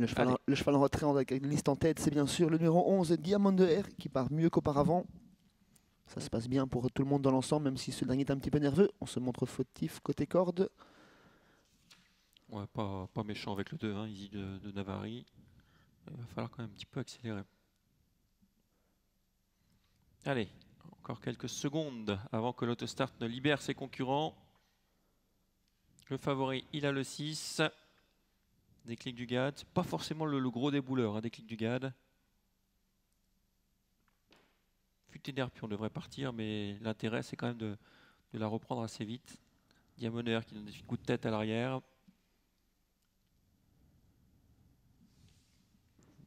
Le cheval, en- le cheval en retrait avec une liste en tête, c'est bien sûr le numéro 11, Diamond de R, qui part mieux qu'auparavant. Ça se passe bien pour tout le monde dans l'ensemble, même si ce dernier est un petit peu nerveux. On se montre fautif côté corde. Ouais, pas, pas méchant avec le 2, hein, Easy de, de Navari. Il va falloir quand même un petit peu accélérer. Allez, encore quelques secondes avant que l'autostart ne libère ses concurrents. Le favori, il a le 6. Déclic du GAD. Pas forcément le, gros débouleur, hein, déclic du GAD. Futé d'air, on devrait partir, mais l'intérêt, c'est quand même de, la reprendre assez vite. Diamondaire qui donne des coups de tête à l'arrière.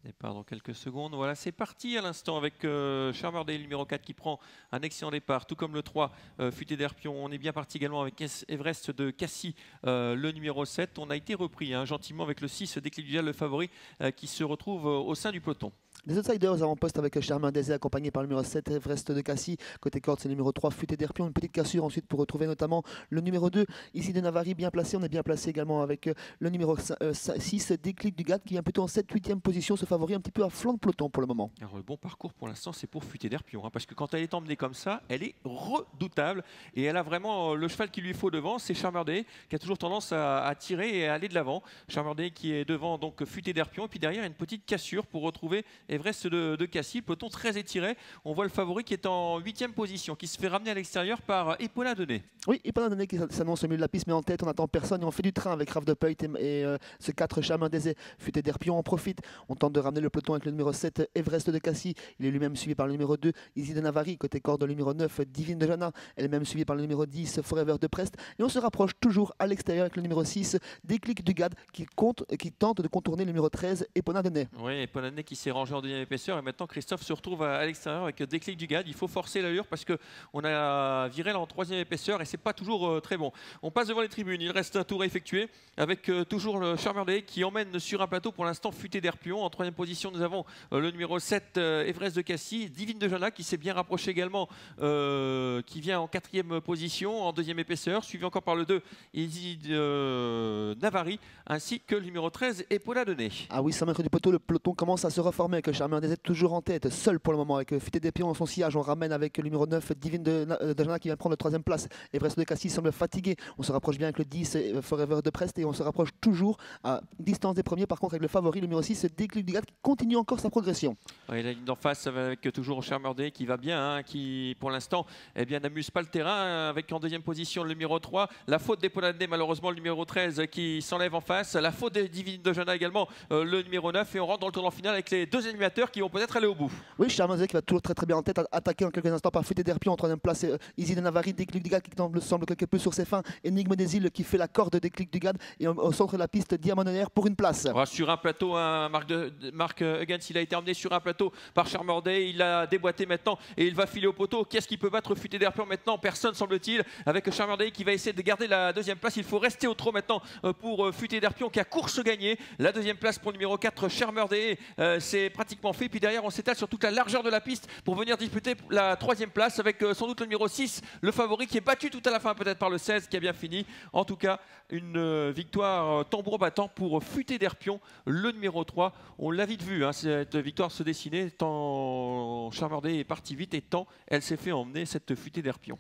Départ dans quelques secondes. Voilà, c'est parti à l'instant avec euh, numéro 4, qui prend un excellent départ, tout comme le 3, euh, Futé. On est bien parti également avec Es- Everest de Cassis, euh, le numéro 7. On a été repris hein, gentiment avec le 6, Déclic du Dial, le favori, euh, qui se retrouve euh, au sein du peloton. Les Outsiders avant poste avec Charmin Désé accompagné par le numéro 7 Everest de Cassis. Côté corde, c'est le numéro 3 Futé d'Herpion. Une petite cassure ensuite pour retrouver notamment le numéro 2 ici de Navari bien placé. On est bien placé également avec euh, le numéro 6 Déclic du GAD qui vient plutôt en 7-8e position. Ce favori un petit peu à flanc de peloton pour le moment. Alors le bon parcours pour l'instant c'est pour Futé d'Herpion, hein, parce que quand elle est emmenée comme ça, elle est redoutable et elle a vraiment euh, le cheval qu'il lui faut devant, c'est Charmer Day qui a toujours tendance à, tirer et à aller de l'avant. Charmer Day qui est devant donc Futé d'Herpion et puis derrière une petite cassure pour retrouver Everest de, de Cassis, Le peloton très étiré. On voit le favori qui est en 8 position, qui se fait ramener à l'extérieur par Epaula Denet. Oui, pendant donné qui s'annonce au milieu de la piste, mais en tête, on n'attend personne et on fait du train avec Raph de Peuit et, et, euh, ce 4 Charmin Désé, Futé d'Herpion. On profite, on tente de ramener le peloton avec le numéro 7 Everest de Cassis. Il est lui-même suivi par le numéro 2 Easy de Navari. Côté corde, le numéro 9 Divine de Jana. Elle est même suivie par le numéro 10 Forever de Prest. Et on se rapproche toujours à l'extérieur avec le numéro 6 Déclic du GAD qui, compte, qui tente de contourner le numéro 13 Epona Denet. Oui, Epona Denet qui s'est rangé en deuxième épaisseur et maintenant Christophe se retrouve à, l'extérieur avec déclic du GAD. Il faut forcer l'allure parce qu'on a Virel en troisième épaisseur et c'est pas toujours euh, très bon. On passe devant les tribunes. Il reste un tour à effectuer avec euh, toujours le Charmer Day qui emmène sur un plateau pour l'instant Futé d'Herpion. En troisième position, nous avons euh, le numéro 7 euh, Everest de Cassis, Divine de Jana qui s'est bien rapproché également, euh, qui vient en quatrième position, en deuxième épaisseur, suivi encore par le 2 Easy de euh, Navari, ainsi que le numéro 13 Epaula Denet. Ah oui, 100 mètres du poteau, le peloton commence à se reformer avec Charmin Désé toujours en tête, seul pour le moment avec Futé d'Herpion dans son sillage. On ramène avec le numéro 9 Divine de, Na- de Jana qui vient prendre la troisième place. Everest de Cassis semble fatigué. On se rapproche bien avec le 10 euh, Forever de Prest et on se rapproche toujours à distance des premiers. Par contre, avec le favori, le numéro 6 Déclic du GAD qui continue encore sa progression. Ouais, la ligne d'en face avec toujours Charmer Day qui va bien, hein, qui pour l'instant eh n'amuse pas le terrain hein, avec en deuxième position le numéro 3. La faute des Polandais malheureusement le numéro 13 qui s'enlève en face. La faute des Divines de Jana également euh, le numéro 9 et on rentre dans le tournant final avec les deux animateurs qui vont peut-être aller au bout. Oui, Charmin Désé qui va toujours très très bien en tête, attaqué en quelques instants par Futé d'Herpion en troisième place. euh, Easy de Navari, Déclic du GAD qui semble, semble quelque peu sur ses fins. Énigme des îles qui fait la corde Déclic du GAD et au, centre de la piste Diamond Air pour une place. Sur un plateau, un Marc, de, de- Marc euh, Huggins, il a été emmené sur un plateau par Charmer Day. Il a déboîté maintenant et il va filer au poteau. Qu'est-ce qui peut battre Futé d'Herpion maintenant Personne semble-t-il. Avec Charmer Day qui va essayer de garder la deuxième place. Il faut rester au trot maintenant euh, pour euh, Futé d'Herpion qui a course gagnée. La deuxième place pour le numéro 4, Charmer Day. euh, C'est pratiquement fait. Puis derrière, on s'étale sur toute la largeur de la piste pour venir disputer la troisième place avec euh, sans doute le numéro 6, le favori qui est battu tout à la fin peut-être par le 16 qui a bien fini. En tout cas, une euh, victoire euh, tambour battant pour Futé d'Herpion, le numéro 3. On l'a vite vu, hein, cette victoire se dessiner tant Charmer Day est parti vite et tant elle s'est fait emmener cette Futé d'Herpion.